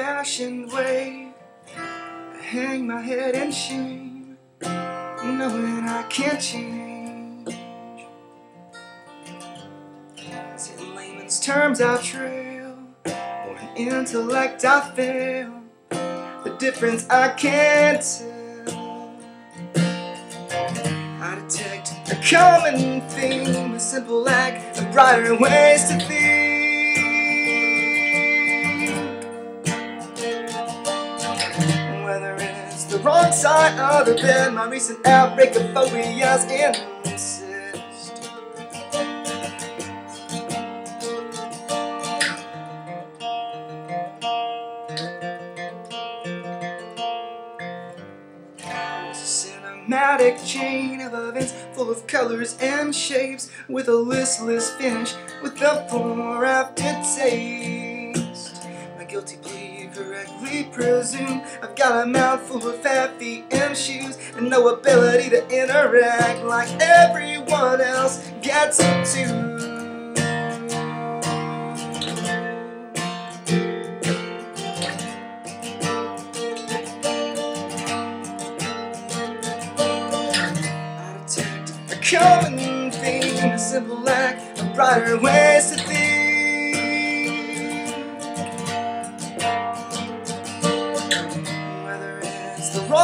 old-fashioned way. I hang my head in shame, knowing I can't change. As in layman's terms, I trail, or in intellect, I fail. The difference I can't tell. I detect a common theme, a simple act, and brighter ways to think. Wrong side of the bed, my recent outbreak of phobias insist. It's a cinematic chain of events full of colors and shapes with a listless finish with a poor aftertaste. My guilty plea correctly presume I've got a mouth full of fat feet and shoes and no ability to interact like everyone else gets to. Common theme, a simple act, a brighter ways to think.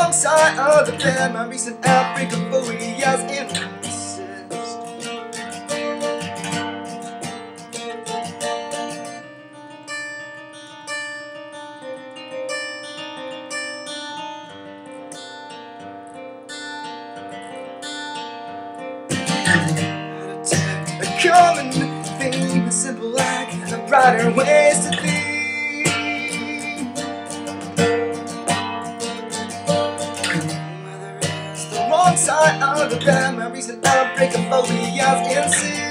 It's the wrong side of the bed, my recent outbreak of phobias insist. A common theme, simple act, a brighter ways to think. Side of the my recent outbreak of phobias insist.